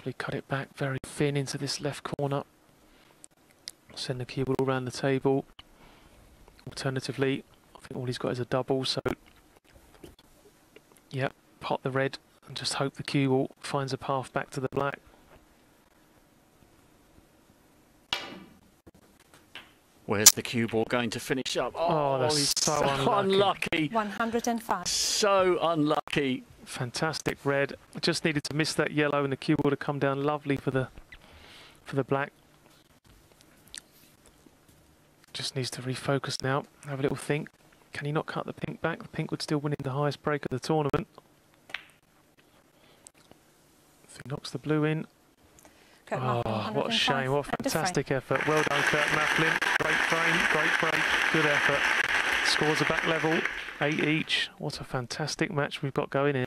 possibly cut it back very thin into this left corner. Send the cue ball around the table. Alternatively, I think all he's got is a double, so yep, pot the red and just hope the cue ball finds a path back to the black. Where's the cue ball going to finish up? Oh, oh that's he's so unlucky. 105. So unlucky. Fantastic red. Just needed to miss that yellow and the cue ball to come down lovely for the for the black. Just needs to refocus now. Have a little think. Can he not cut the pink back? The pink would still win in the highest break of the tournament. If he knocks the blue in. Kurt Oh, ah, Maflin, what a shame. What a and a frame. fantastic effort. Well done, Kurt Maflin. Great frame, great break, good effort. Scores are back level, eight each. What a fantastic match we've got going here.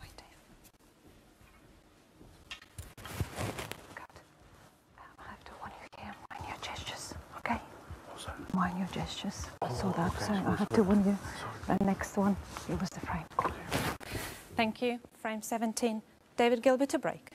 Wait, Dave. Cut. I have to warn you here. Mind your gestures, okay? Mind your gestures. I saw that, so I have to warn you. The next one, it was the frame. Thank you. Frame 17. David Gilbert to break.